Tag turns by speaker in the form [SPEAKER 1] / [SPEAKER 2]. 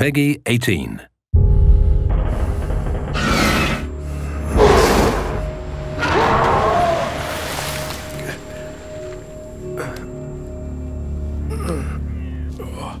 [SPEAKER 1] Peggy 18. Uh,